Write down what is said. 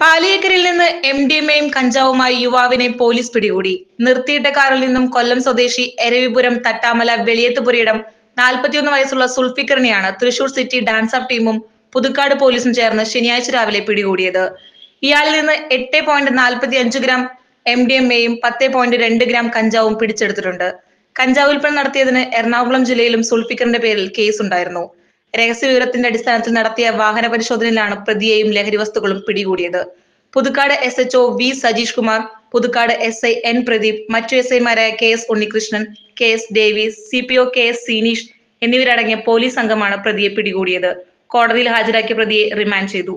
പാലിയേക്കരിൽ നിന്ന് M D M കഞ്ചാവുമായി യുവാവിനെ പോലീസ് പിടികൂടി. നിർത്തിയിട്ട കാറിൽ നിന്നും കൊല്ലം സ്വദേശി എരവിപുരം തട്ടാമല വെളിയത്തുപുരയിടം നാൽപ്പത്തിയൊന്ന് വയസ്സുള്ള സുൽഫിക്കറിനെയാണ് തൃശൂർ സിറ്റി ഡാൻസ് ഓഫ് ടീമും പുതുക്കാട് പോലീസും ചേർന്ന് ശനിയാഴ്ച രാവിലെ പിടികൂടിയത്. ഇയാളിൽ നിന്ന് എട്ട് പോയിന്റ് നാൽപ്പത്തി അഞ്ച് ഗ്രാം എം ഡി എം എയും പത്ത് പോയിന്റ് രണ്ട് ഗ്രാം കഞ്ചാവും പിടിച്ചെടുത്തിട്ടുണ്ട്. കഞ്ചാവ് വിൽപ്പന നടത്തിയതിന് എറണാകുളം ജില്ലയിലും സുൽഫിക്കറിന്റെ പേരിൽ കേസ് ഉണ്ടായിരുന്നു രഹസ്യവിവരത്തിന്റെ അടിസ്ഥാനത്തിൽ നടത്തിയ വാഹന പരിശോധനയിലാണ് പ്രതിയെയും ലഹരി വസ്തുക്കളും പിടികൂടിയത്. Puthukkad S H O V Sajeesh Kumar Puthukkad S I N Pradeep മറ്റു എസ് ഐമാരായ K S Unnikrishnan K S Davis C P O K S Sineesh എന്നിവരടങ്ങിയ പോലീസ് സംഘമാണ് പ്രതിയെ പിടികൂടിയത്. കോടതിയിൽ ഹാജരാക്കിയ പ്രതിയെ റിമാൻഡ് ചെയ്തു.